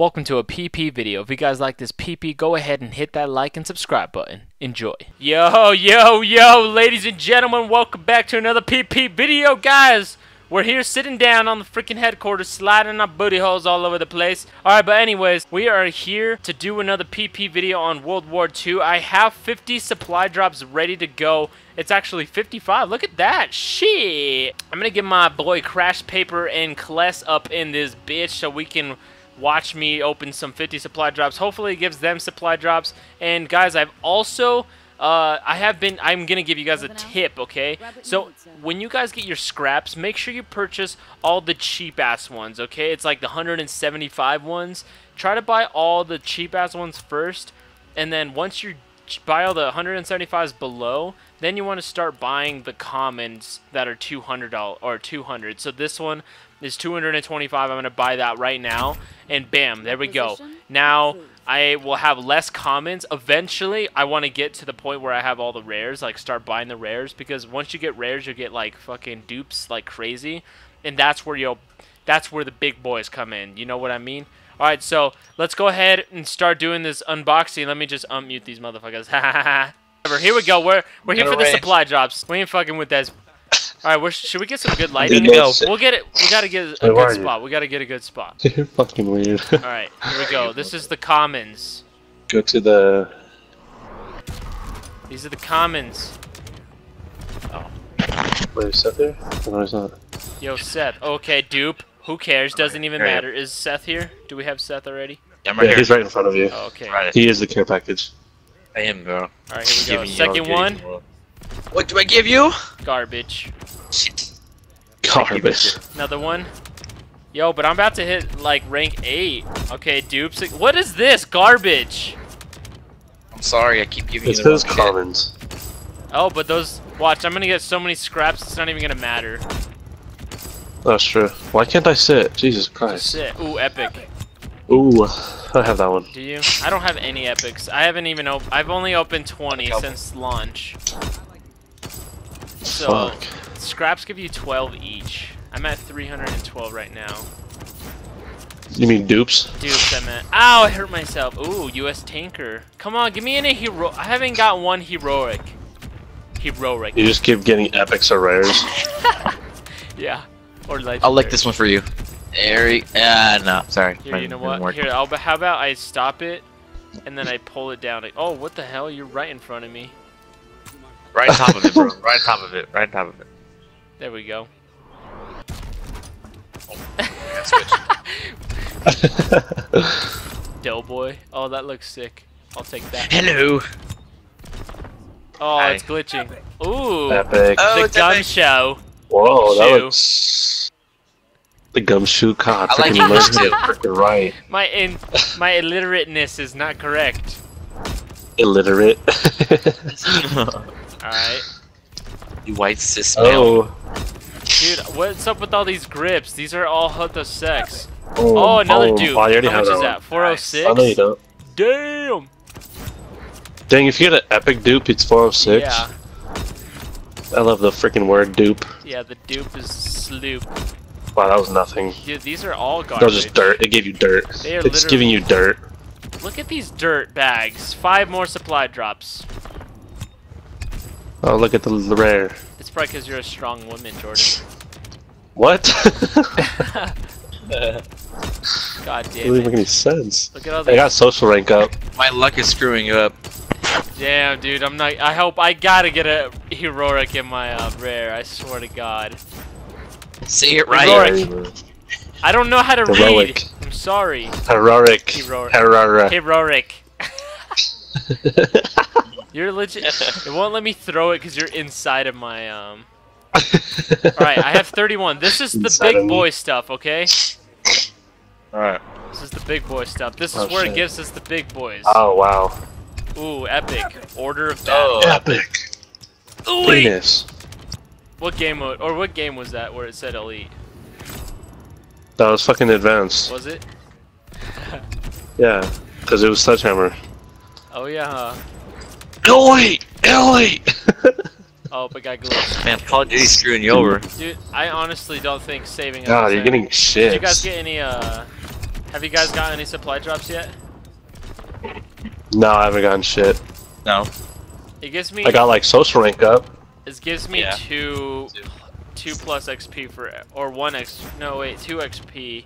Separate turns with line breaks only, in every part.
Welcome to a PP video. If you guys like this PP, go ahead and hit that like and subscribe button. Enjoy. Yo, yo, yo, ladies and gentlemen, welcome back to another PP video, guys. We're here sitting down on the freaking headquarters, sliding our booty holes all over the place. Alright, but anyways, we are here to do another PP video on World War II. I have 50 supply drops ready to go. It's actually 55. Look at that. Shit. I'm going to get my boy Crash Paper and Kless up in this bitch so we can watch me open some 50 supply drops. Hopefully it gives them supply drops. And guys, I've also... Uh, I have been, I'm going to give you guys a tip, okay? So, when you guys get your scraps, make sure you purchase all the cheap-ass ones, okay? It's like the 175 ones. Try to buy all the cheap-ass ones first, and then once you buy all the 175s below, then you want to start buying the commons that are $200 or 200. So this one is 225. I'm going to buy that right now. And bam, there we go. Now I will have less commons. Eventually, I want to get to the point where I have all the rares, like start buying the rares because once you get rares, you get like fucking dupes like crazy. And that's where you'll that's where the big boys come in. You know what I mean? All right, so let's go ahead and start doing this unboxing. Let me just unmute these motherfuckers. Ha ha. ha. Here we go. We're we're here for the supply drops. We ain't fucking with that. All right, should we get some good lighting?
Go.
We'll get it. We gotta get a good spot. We gotta get a good spot.
You're fucking weird.
All right, here we go. This is the commons.
Go to the.
These are the commons.
Oh. Wait, is Seth there? No, he's not.
Yo, Seth. Okay, dupe. Who cares? Doesn't even matter. Is Seth here? Do we have Seth already?
Yeah, right yeah he's right in front of you.
Oh, okay.
Right. He is the care package.
I am, bro.
Alright, here we go. Second one.
What do I give you?
Garbage.
Shit.
Garbage.
Another one. Yo, but I'm about to hit, like, rank 8. Okay, dupes. What is this? Garbage.
I'm sorry, I keep giving
it's
you the
those commons.
Oh, but those... Watch, I'm gonna get so many scraps, it's not even gonna matter.
That's true. Why can't I sit? Jesus Christ.
Just sit. Ooh, epic.
Ooh, I have that one.
Do you? I don't have any epics. I haven't even opened. I've only opened 20 since launch. So,
Fuck.
scraps give you 12 each. I'm at 312 right now.
You mean dupes?
Dupes, I'm at. Ow, I hurt myself. Ooh, U.S. tanker. Come on, give me any hero. I haven't got one heroic. Heroic.
You just keep getting epics or rares.
yeah. Or legendary.
I'll lick this one for you. Airy. Ah, uh, no, sorry.
Here, you know what? Here, I'll, how about I stop it, and then I pull it down. Oh, what the hell? You're right in front of me.
Right on top of it, bro. Right on top of it. Right on top of it.
There we go.
Oh,
Doughboy. Oh, that looks sick. I'll take that.
Hello.
Oh, Hi. it's glitching. Ooh.
Epic.
Oh, the gun epic. show.
Whoa, that looks the gumshoe cop.
I like English too.
Freaking right.
My in my illiterateness is not correct.
Illiterate.
Alright.
You white cis male.
Oh.
Dude, what's up with all these grips? These are all Hutta sex.
Oh,
oh another
oh,
dude.
Oh, I already
How
have
much
that
is that? 406?
I know you don't.
Damn!
Dang, if you get an epic dupe, it's 406.
Yeah.
I love the freaking word dupe.
Yeah, the dupe is sloop.
Wow, that was nothing.
Dude, these are all garbage.
That was just dirt. It gave you dirt.
They are
it's giving you dirt.
Look at these dirt bags. Five more supply drops.
Oh, look at the rare.
It's probably because you're a strong woman, Jordan.
What?
God damn it.
Doesn't make any sense.
Look at all these.
I got social rank up.
My luck is screwing you up.
Damn, dude, I'm not. I hope I gotta get a heroic in my uh, rare. I swear to God.
Say it right.
Heroic. I don't know how to heroic. read. I'm sorry.
Heroic.
Heroic.
Heroic.
Heroic. you're legit. It won't let me throw it because you're inside of my um. Alright, I have 31. This is the inside big boy stuff, okay?
Alright.
This is the big boy stuff. This is
oh,
where
shit.
it gives us the big boys.
Oh, wow.
Ooh, epic. Order of battle.
Oh, epic.
Ooh, wait.
Penis.
What game mode, or what game was that where it said elite?
That was fucking advanced.
Was it?
yeah, because it was Sledgehammer.
Oh yeah. Huh?
Elite! Elite!
oh, but got glitched.
Man, Call of Duty's screwing you over.
Dude, I honestly don't think saving.
God, you're getting shit.
Did you guys get any uh Have you guys got any supply drops yet?
No, I haven't gotten shit.
No.
It gives me.
I got like social rank up.
It gives me
Yeah.
two, two plus XP for, or one X. No wait, two XP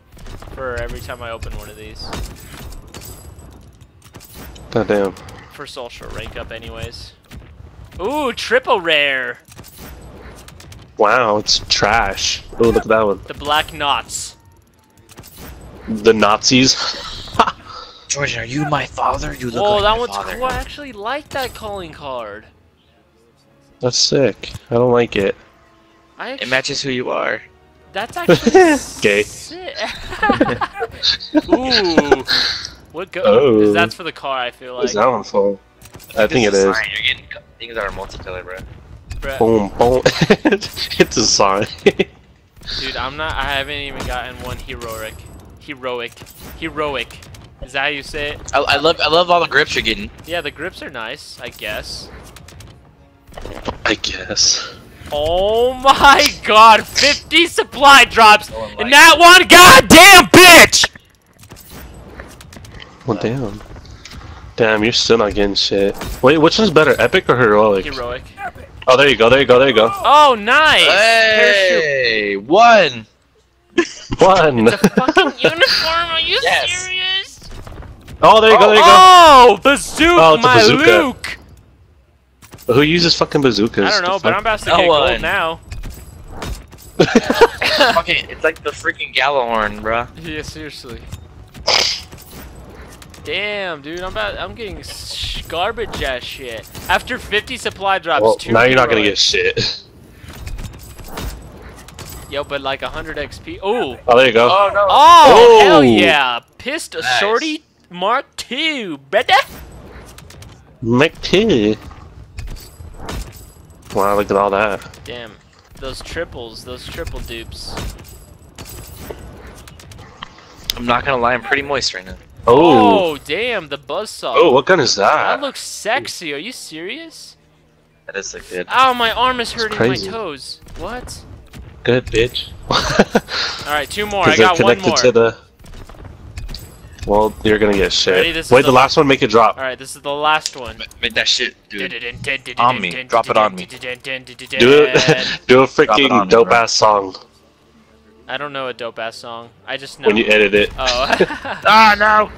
for every time I open one of these.
God damn.
For social rank up, anyways. Ooh, triple rare.
Wow, it's trash. Oh, look at that one.
The black knots.
The Nazis.
Jordan, are you my father? You look
Whoa,
like
that
my
one's
father.
cool. I actually like that calling card.
That's sick. I don't like it.
I
It matches who you are.
that's actually
Gay.
sick. Ooh, what go?
Oh.
That's for the car? I feel like.
What's that one for? I think it
It's a sign. You're getting things that are multicolored, bro.
Bruh.
Boom, boom. it's a sign.
Dude, I'm not. I haven't even gotten one heroic, heroic, heroic. Is that how you say it?
I, I love I love all the grips you're getting.
Yeah, the grips are nice, I guess.
I guess.
Oh my god, 50 supply drops oh,
No one
in that one goddamn bitch!
Well, damn. Damn, you're still not getting shit. Wait, which one's better, epic or heroic?
Heroic.
Oh, there you go, there you go, there you go.
Oh, nice! Parachute.
Hey, one.
One.
It's a fucking uniform, are you
Yes.
serious?
oh, there you go, there you go.
Oh, bazooka,
Oh, it's a
my
bazooka.
Luke!
Who uses fucking bazookas?
I don't know,
The
but I'm about to
No
get gold
one.
now.
Fucking, it's like the freaking Gjallarhorn, bro.
Yeah, seriously. Damn, dude, I'm about. I'm getting sh- garbage ass shit. After 50 supply drops,
Well,
two
now you're not gonna get shit.
Yo, but like 100 XP. Ooh.
Oh, there you go.
Oh, no.
Oh,
Oh.
hell yeah! Pistol
Nice.
Shorty Mark II, brother.
McT. Wow, look at all that.
Damn, those triples, those triple dupes.
I'm not gonna lie, I'm pretty moist right now.
Oh.
Oh, damn, the buzzsaw.
Oh, what gun is
that
that?
looks sexy. Are you serious?
That is like good.
Ow, my arm is hurting my toes. What?
Good, bitch.
All right, two more. I
Because they're
got one
connected
more.
to the. Well, you're gonna get shit.
Ready?
Wait,
the
the last one, make it drop.
All right, this is the last one.
Ma- Make that shit, dude.
On
On me. Drop it on me.
Do it. Do a
Drop it on
freaking
me,
dope
bro.
ass song
I don't know a dope ass song. I just know.
when you edit it.
Oh.
Ah, no!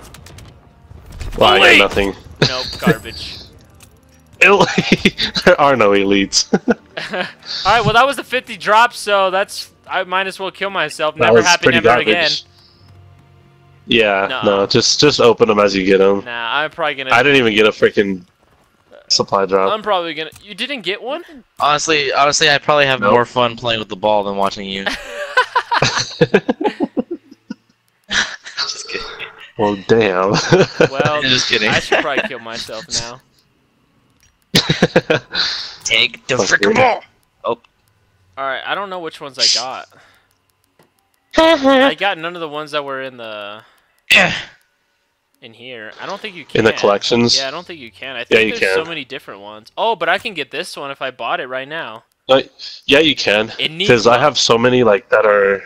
Well, I got nothing.
nope, garbage.
there are no elites.
All right, well that was the 50 drops, so that's I might as well kill myself.
that
Never happen
pretty
ever
garbage.
again.
Yeah,
Nuh-uh.
no, just just open them as you get them.
Nah, I'm probably gonna.
I didn't even get a freaking supply drop.
I'm probably gonna. You didn't get one?
Honestly, honestly, I probably have
Nope.
more fun playing with the ball than watching you. Just kidding.
well, damn.
Well,
Just kidding.
I should probably kill myself now.
Take the
Fuck
freaking
yeah.
ball!
All right, I don't know which ones I got. I got none of the ones that were in the in here. I don't think you can.
In the collections.
Yeah, I don't think you can. I
Yeah,
think
you
there's so many different ones. Oh, but I can get this one if I bought it right now.
Uh, yeah, you can. Because I have so many like that are.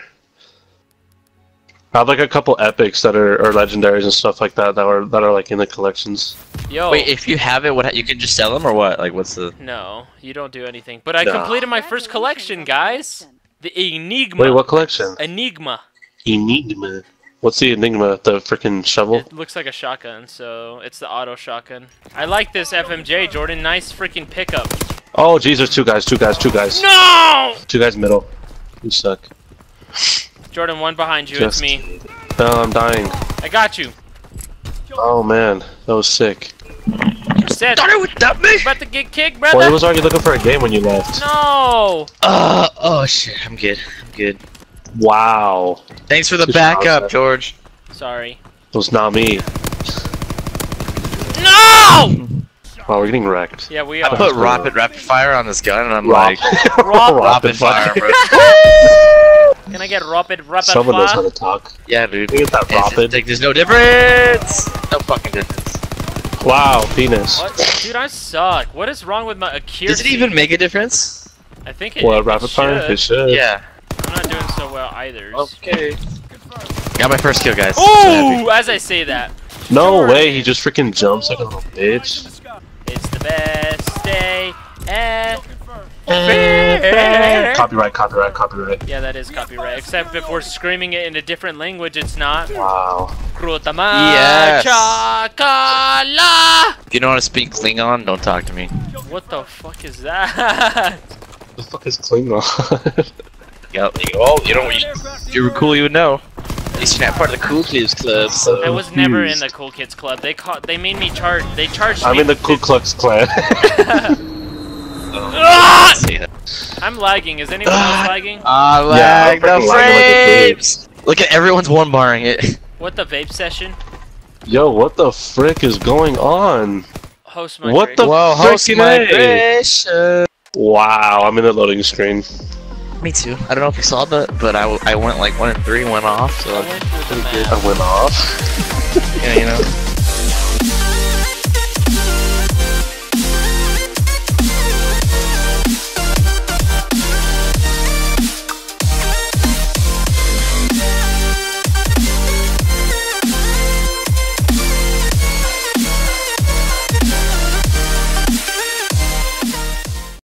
I have like a couple epics that are or legendaries and stuff like that that are that are like in the collections.
Yo.
Wait, if you have it, what you can just sell them or what? Like, what's the?
no, you don't do anything. But I
Nah.
completed my first collection, guys. The Enigma.
Wait, what collection?
Enigma.
Enigma. What's the enigma? The freaking shovel?
It looks like a shotgun, so it's the auto shotgun. I like this FMJ, Jordan. Nice freaking pickup.
Oh, jeez, there's two guys, two guys, two guys,
No!
two guys middle. You suck.
Jordan, one behind you.
Just-
It's me.
No, I'm dying.
I got you.
Oh man, that was sick.
You said
Started with that me.
about to get kicked,
Well,
brother.
he was already looking for a game when you left.
No.
Uh, oh shit, I'm good. I'm good.
Wow,
Thanks for the
Just
backup. George.
Sorry.
it was not me.
No!
Wow, we're getting wrecked.
Yeah, we are.
I put rapid rapid fire on this gun, and I'm
Rob-
like, rapid fire, bro.
Can I get rapid, rapid
Someone knows how to talk.
yeah, dude.
Look at that
It's just
rapid.
like, there's no difference. No fucking difference.
Wow, penis.
What? Dude, I suck. What is wrong with my accuracy?
Does it even make a difference?
I think it.
What
it
rapid fire? It should.
Yeah.
I'm not doing so well either.
Okay. Got my first kill, guys. So.
Ooh! As I say that,
No way, he just freaking jumps like a little bitch.
it's the best day ever.
Copyright, copyright, copyright.
Yeah, that is copyright. Except if we're screaming it in a different language, it's not.
Wow.
Krutama
Yes.
chakala.
If you know how to speak Klingon, don't talk to me.
What the fuck is that?
The fuck is Klingon?
Yep. Oh, you don't. You, if you were cool, you would know. At least you're not part of the cool kids club. So.
I was never in the cool kids club. They caught. They made me charge. They charged
I'm
me.
in the Ku Klux Klan.
Ah!
Say that.
I'm lagging. Is anyone else lagging?
Ah,
Yeah,
lag
I'm
the
freaking lagging like a
frames. Look at everyone's one barring it.
What the vape session?
Yo, what the frick is going on?
Host
What
migrate.
the-
Whoa, host
freaking A.
migration.
Wow, I'm in the loading screen.
Me too. I don't know if you saw that, but I, I went like one and three, went off. So
I went through the
I
map.
went off.
yeah,